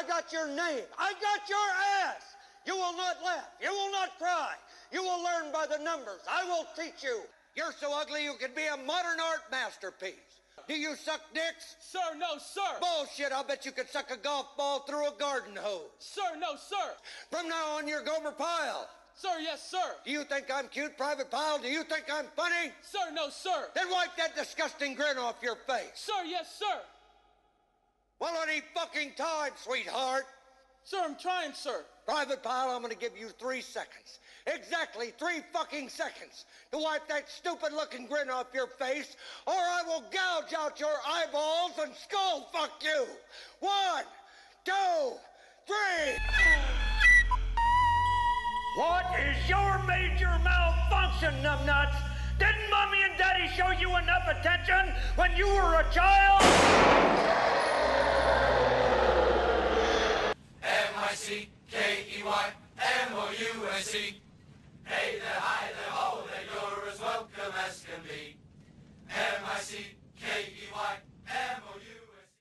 I got your name. I got your ass. You will not laugh. You will not cry. You will learn by the numbers. I will teach you. You're so ugly you could be a modern art masterpiece. Do you suck dicks? Sir, no, sir. Bullshit, I'll bet you could suck a golf ball through a garden hose. Sir, no, sir. From now on, you're Gomer Pyle. Sir, yes, sir. Do you think I'm cute, Private Pyle? Do you think I'm funny? Sir, no, sir. Then wipe that disgusting grin off your face. Sir, yes, sir. Well, any fucking time, sweetheart. Sir, I'm trying, sir. Private Pyle, I'm gonna give you three seconds. Exactly three fucking seconds to wipe that stupid looking grin off your face, or I will gouge out your eyeballs and skull fuck you. One, two, three. What is your major malfunction, numbnuts? Didn't mommy and daddy show you enough attention when you were a child? M-I-C-K-E-Y-M-O-U-S-E. Hey there, hi there, ho there, you're as welcome as can be. M-I-C